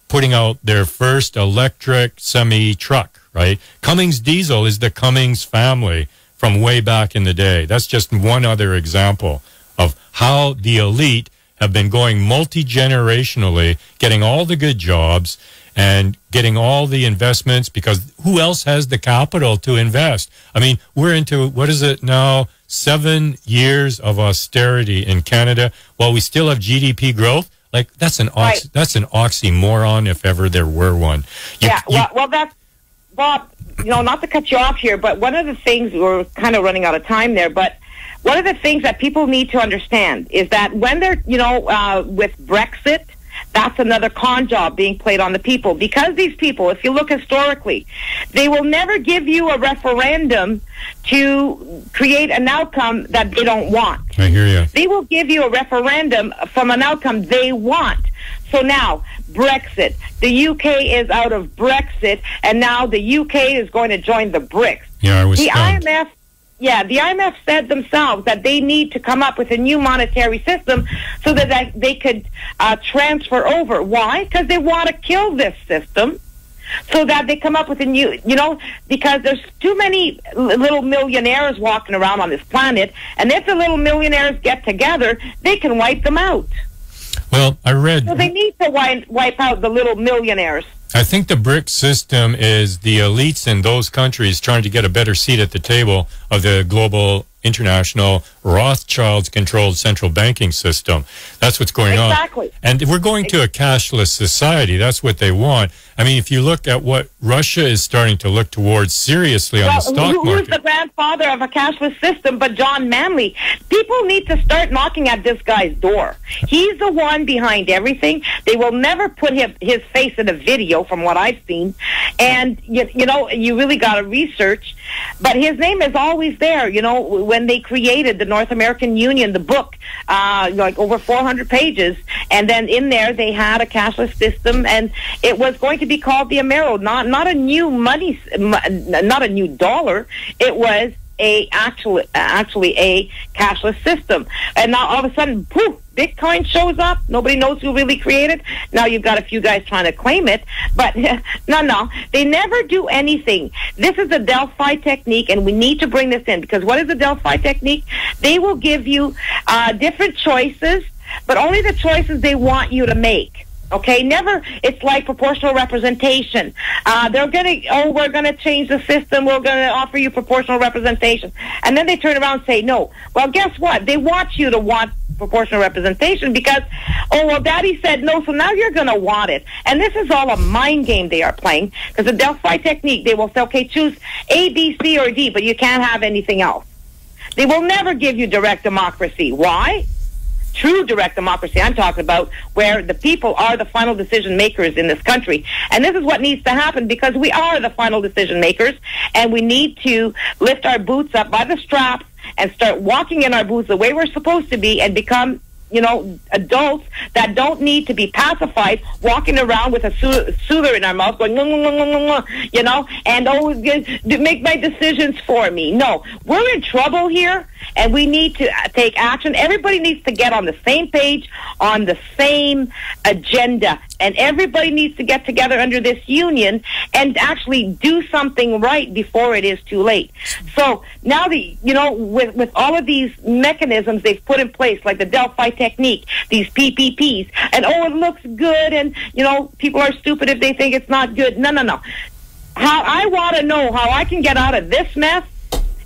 putting out their first electric semi truck, right? Cummins Diesel is the Cummins family from way back in the day. That's just one other example of how the elite have been going multi generationally, getting all the good jobs and getting all the investments because who else has the capital to invest? I mean, we're into what is it now? Seven years of austerity in Canada while we still have GDP growth. Like that's an ox- Right. that's an oxymoron if ever there were one. You- yeah, you- well, well, that's Bob. You know, not to cut you off here, but one of the things we're kind of running out of time there. But one of the things that people need to understand is that when they're, you know, uh, with Brexit, that's another con job being played on the people because these people, if you look historically, they will never give you a referendum to create an outcome that they don't want I hear you. they will give you a referendum from an outcome they want. So now, Brexit. The UK is out of Brexit, and now the UK is going to join the BRICS. Yeah, I was The. IMF, yeah, the IMF said themselves that they need to come up with a new monetary system so that they- they could uh, transfer over. Why? Because they want to kill this system so that they come up with a new, you know, because there's too many little millionaires walking around on this planet, and if the little millionaires get together, they can wipe them out. Well, I read So they need to wipe, wipe out the little millionaires. I think the BRIC system is the elites in those countries trying to get a better seat at the table of the global, international, Rothschilds controlled central banking system. That's what's going Exactly. on. And we're going to a cashless society. That's what they want. I mean, if you look at what Russia is starting to look towards seriously on the Well, stock who- who's the grandfather of a cashless system but John Manley? People need to start knocking at this guy's door. He's the one behind everything. They will never put his, his face in a video from what I've seen. And, you, you know, you really got to research. But his name is always there. You know, when they created the North American Union, the book, uh, like over 400 pages, and then in there they had a cashless system, and it was going to be called the Amero, not not a new money, not a new dollar. It was a actually actually a cashless system, and now all of a sudden, poof. Bitcoin shows up. Nobody knows who really created. Now you've got a few guys trying to claim it, but no, no, they never do anything. This is the Delphi technique, and we need to bring this in because what is the Delphi technique? They will give you uh, different choices, but only the choices they want you to make. Okay, never. It's like proportional representation. Uh, they're gonna, oh, we're gonna change the system. We're gonna offer you proportional representation, and then they turn around and say no. Well, guess what? They want you to want proportional representation because, oh, well, Daddy said no, so now you're gonna want it. And this is all a mind game they are playing because the Delphi technique, they will say, okay, choose A, B, C, or D, but you can't have anything else. They will never give you direct democracy. Why? True direct democracy I'm talking about, where the people are the final decision makers in this country. And this is what needs to happen because we are the final decision makers and we need to lift our boots up by the straps and start walking in our boots the way we're supposed to be and become you know, adults that don't need to be pacified, walking around with a soo- soother in our mouth, going, "Mwah, mwah, mwah, mwah, mwah," you know, and oh, make my decisions for me. No, we're in trouble here, and we need to uh, take action. Everybody needs to get on the same page, on the same agenda, and everybody needs to get together under this union and actually do something right before it is too late. So now the, you know, with with all of these mechanisms they've put in place, like the Delphi technique, these PPPs, and oh, it looks good, and you know, people are stupid if they think it's not good. No, no, no. How I want to know how I can get out of this mess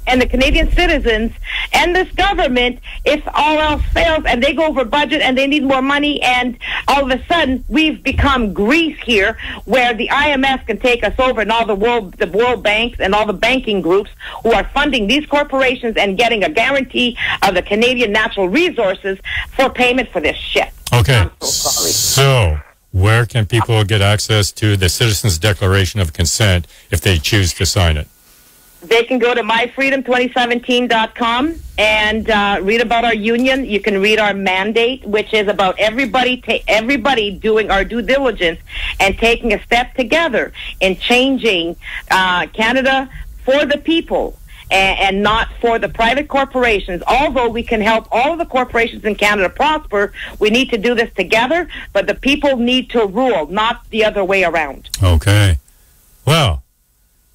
and the Canadian citizens and this government if all else fails and they go over budget and they need more money and all of a sudden we've become Greece here where the IMF can take us over and all the world the world banks and all the banking groups who are funding these corporations and getting a guarantee of the Canadian natural resources for payment for this shit. Okay. So. So, where can people get access to the Citizens Declaration of Consent if they choose to sign it? They can go to myfreedom2017.com and uh, read about our union. You can read our mandate, which is about everybody ta- everybody doing our due diligence and taking a step together in changing uh, Canada for the people and, and not for the private corporations. Although we can help all of the corporations in Canada prosper, we need to do this together, but the people need to rule, not the other way around. Okay. Well,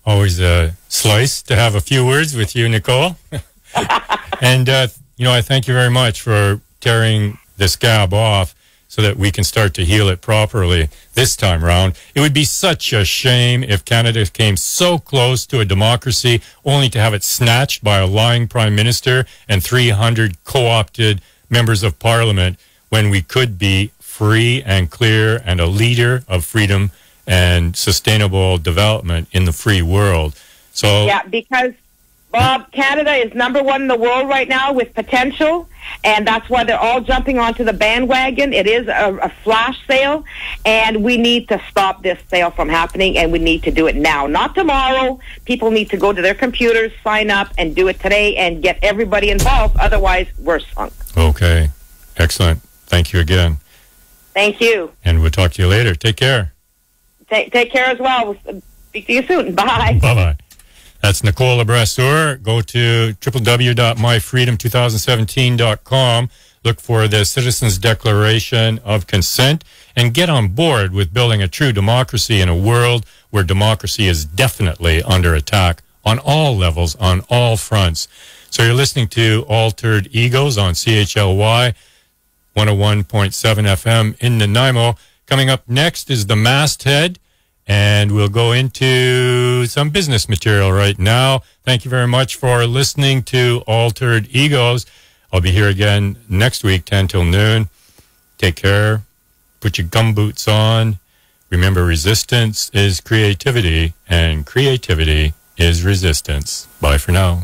always a slice to have a few words with you, Nicole. and, uh, you know, I thank you very much for tearing the scab off so that we can start to heal it properly this time round. It would be such a shame if Canada came so close to a democracy only to have it snatched by a lying prime minister and 300 co-opted members of parliament when we could be free and clear and a leader of freedom and sustainable development in the free world. So Yeah, because Bob, Canada is number one in the world right now with potential, and that's why they're all jumping onto the bandwagon. It is a, a flash sale, and we need to stop this sale from happening, and we need to do it now, not tomorrow. People need to go to their computers, sign up, and do it today, and get everybody involved. Otherwise, we're sunk. Okay. Excellent. Thank you again. Thank you. And we'll talk to you later. Take care. Take, take care as well. Speak to you soon. Bye. Bye bye. That's Nicole Lebrasseur. Go to www.myfreedom2017.com. Look for the Citizens Declaration of Consent and get on board with building a true democracy in a world where democracy is definitely under attack on all levels, on all fronts. So you're listening to Altered Egos on CHLY 101.7 FM in Nanaimo. Coming up next is The Masthead and we'll go into some business material right now. Thank you very much for listening to Altered Egos. I'll be here again next week, 10 till noon. Take care. Put your gumboots on. Remember, resistance is creativity, and creativity is resistance. Bye for now.